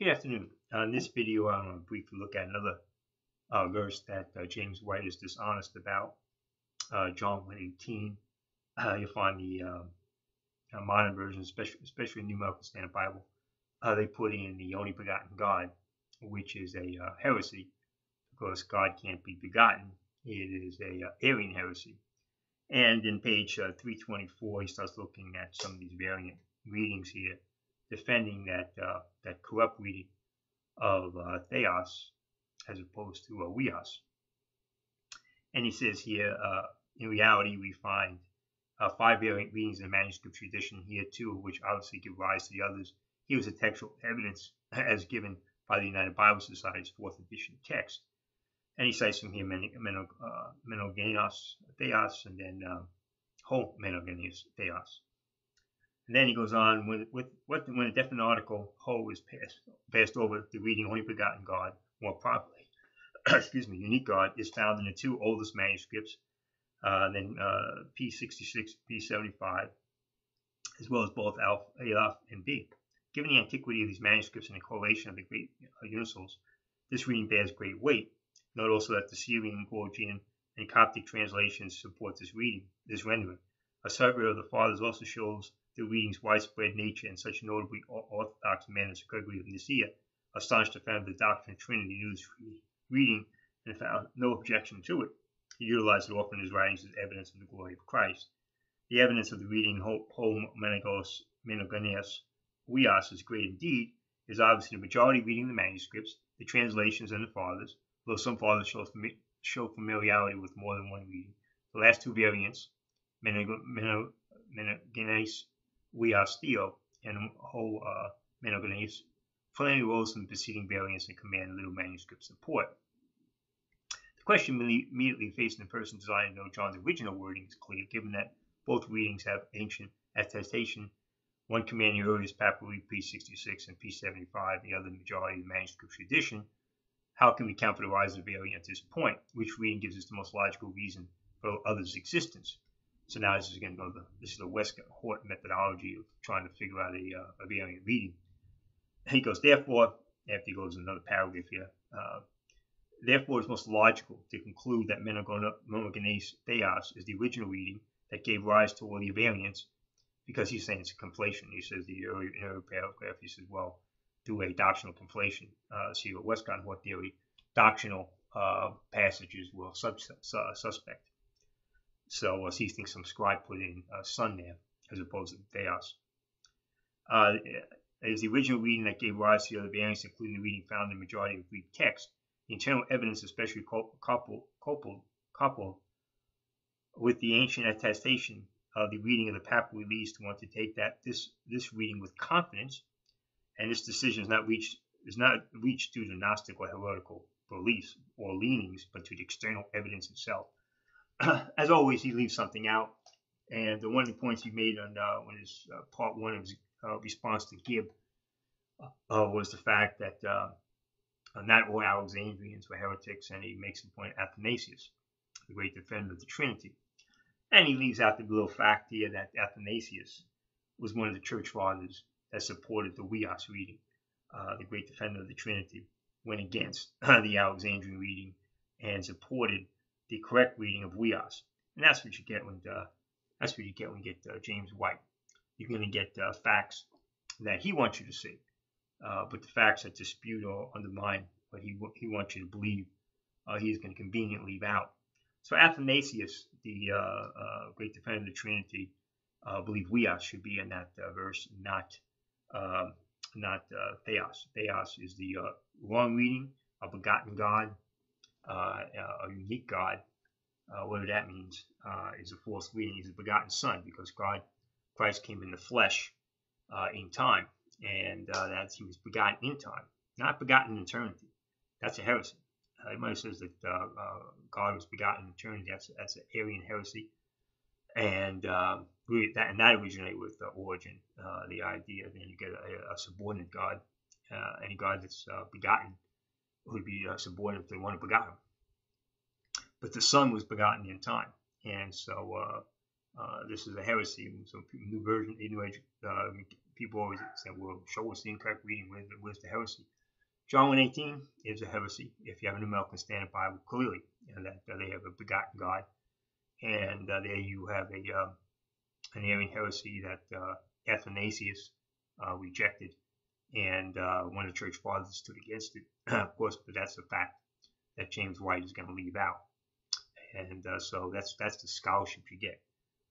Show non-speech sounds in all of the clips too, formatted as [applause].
Good afternoon. Uh, in this video, I'm going to briefly look at another uh, verse that uh, James White is dishonest about. Uh, John 1:18. Uh, you'll find the um, modern version, especially, especially New American Standard Bible, they put in the only begotten God, which is a heresy, because God can't be begotten. It is a Arian heresy. And in page 324, he starts looking at some of these variant readings here defending that reading of uh, theos as opposed to uh, huios. And he says here, uh, in reality, we find uh, five variant readings in the manuscript tradition here, two of which obviously give rise to the others. Here is the textual evidence [laughs] as given by the United Bible Society's fourth edition text. And he cites from here Menogenos uh, Theos and then uh, Ho Menogenes Theos. And then he goes on with, with what when a definite article ho is passed passed over the reading only begotten God more properly. [clears throat] excuse me, unique God is found in the two oldest manuscripts, uh, then uh, P66, P75, as well as both Aleph, and B. Given the antiquity of these manuscripts and the correlation of the great uh, this reading bears great weight. Note also that the Syrian, Georgian, and Coptic translations support this reading, this rendering. A survey of the fathers also shows the reading's widespread nature and such notably orthodox men as Gregory of Nyssa, astonished to find the doctrine of Trinity news reading and found no objection to it. He utilized it often in his writings as evidence of the glory of Christ. The evidence of the reading Hom Menegos Menogenes Huios is great indeed, is obviously the majority reading the manuscripts, the translations, and the fathers, though some fathers show, show familiarity with more than one reading. The last two variants, Menogenes we are still and whole uh, Menogenes plenty roles in preceding variants and command little manuscript support. The question immediately facing the person desiring to know John's original wording is clear, given that both readings have ancient attestation, one commanding the earliest papyri P66 and P75, the other the majority of the manuscript tradition. How can we count for the rise of variant at this point? Which reading gives us the most logical reason for others' existence? So now this is going to go the this is the Westcott Hort methodology of trying to figure out a, uh, reading. He goes, therefore, after he goes another paragraph here, uh, therefore it's most logical to conclude that monogenes theos is the original reading that gave rise to all the variants, because he's saying it's a conflation. He says the earlier, paragraph, he says, well, do a doctrinal conflation. Uh, see, what Westcott Hort theory, doctrinal uh, passages will sub, suspect. So uh, he thinks some scribe put in uh, son there as opposed to theos. Uh, as the original reading that gave rise to the other variants, including the reading found in the majority of Greek texts. The internal evidence, especially coupled, with the ancient attestation of the reading of the papyri release to want to take that this this reading with confidence, and this decision is not reached is not reached to Gnostic or heretical beliefs or leanings, but to the external evidence itself. [clears throat] as always, he leaves something out. And the one of the points he made on uh, when his uh, part one of his uh, response to Gipp uh, was the fact that uh, not all Alexandrians were heretics, and he makes the point Athanasius, the great defender of the Trinity. And he leaves out the little fact here that Athanasius was one of the church fathers that supported the Huios reading, uh, the great defender of the Trinity, went against [clears throat] the Alexandrian reading and supported the correct reading of huios. And that's what you get when uh, that's what you get when you get uh, James White. You're going to get uh, facts that he wants you to see, uh, but the facts that dispute or undermine what he he wants you to believe, uh, he's going to conveniently leave out. So Athanasius, the great defender of the Trinity, believed huios should be in that verse, not um, not theos. Theos is the wrong reading, a begotten God, a unique God, uh, whatever that means, uh, is a false reading. He's a begotten Son because God, Christ came in the flesh in time, and that he was begotten in time, not begotten in eternity. That's a heresy. Uh, says that uh, uh, God was begotten in eternity. That's that's an Arian heresy, and uh, that and that originated with uh, Origen. the idea that you get a, a subordinate God, any God that's begotten would be uh, subordinate to the one who begot him. But the Son was begotten in time, and so uh, uh, this is a heresy. Some new version, new age, uh, people always say, well, show us the incorrect reading. Where's, where's the heresy? John 1.18 is a heresy if you have a New American Standard Bible, clearly, and that uh, they have a begotten God. And uh, there you have a um, an Arian heresy that uh, Athanasius uh, rejected, and uh, one of the church fathers stood against it. [clears throat] of course, but that's a fact that James White is going to leave out. And uh, so that's that's the scholarship you get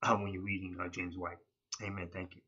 when you're reading James White. Amen. Thank you.